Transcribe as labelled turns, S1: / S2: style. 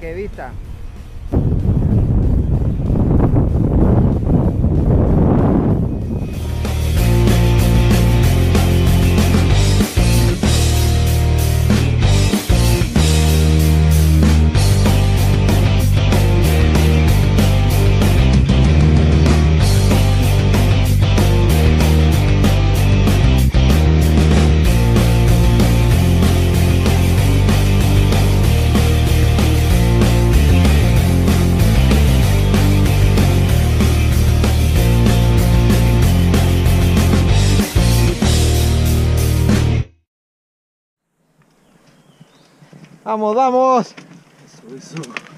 S1: que vista. Vamos, vamos.
S2: Eso, eso.